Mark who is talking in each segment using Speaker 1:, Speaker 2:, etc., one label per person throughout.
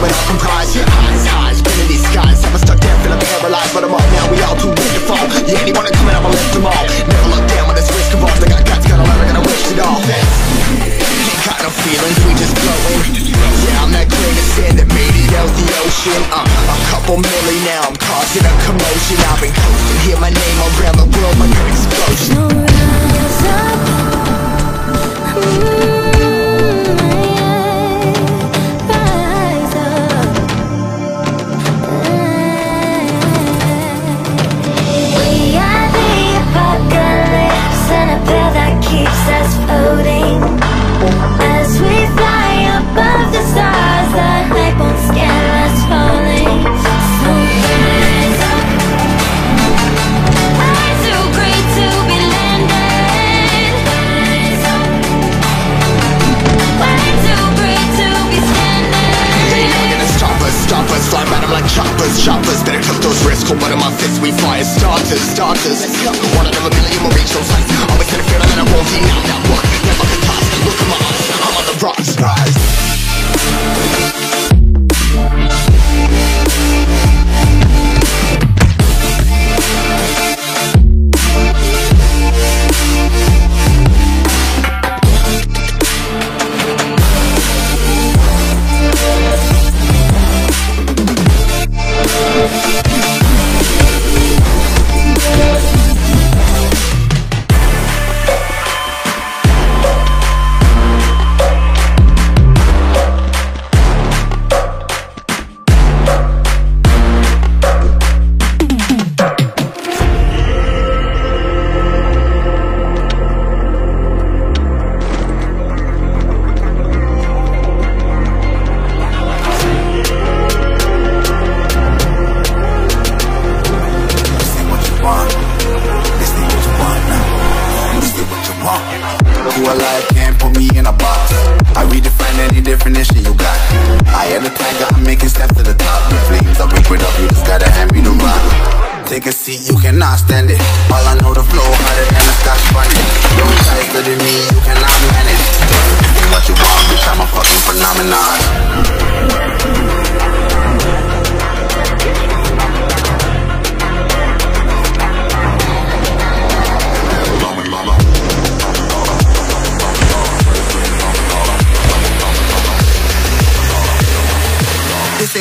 Speaker 1: to make sense of it all comprised. Yeah, highs, highs, spinning these skies. I've stuck there, feeling paralyzed, but I'm up now. We all too weak to fall. Yeah, anyone that coming, I'ma lift them all. Never look down when this risk involved. I got guts, got a lot, I gotta risk it all. Ain't got no feelings, we just flowing. Yeah, I'm that grain of sand that made it out the ocean. Uh, a couple milli now, I'm causing a commotion. I've been coasting, hear my name around the world like an explosion. Go One out of a million will reach those heights Always in the feeling that I won't deny that work Never could toss Look in my eyes, I'm on the rise
Speaker 2: Who alive can't put me in a box. I redefine any definition you got. I am the tiger, I'm making steps to the top. The flames are breaking up, you just gotta hand me the rock. Take a seat, you cannot stand it. All I know the flow harder than a scotch bonnet. Don't try study me, you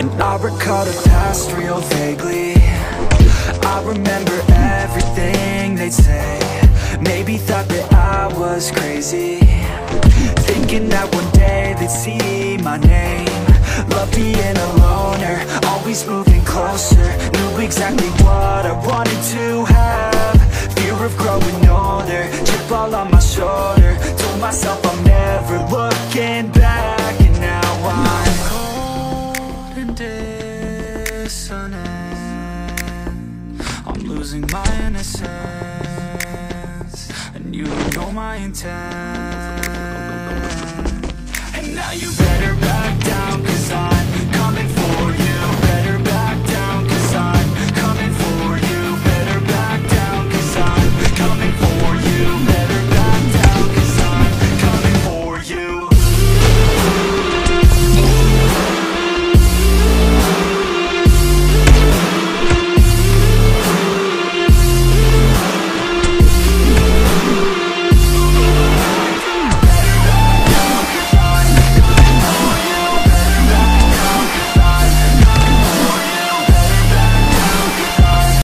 Speaker 2: And
Speaker 3: I recall the past real vaguely. I remember everything they'd say. Maybe thought that I was crazy. Thinking that one day they'd see my name. Love being a loner, always moving closer. Knew exactly what I wanted to have. Fear of growing older, chip all on innocence And you know my intent. And now you better back down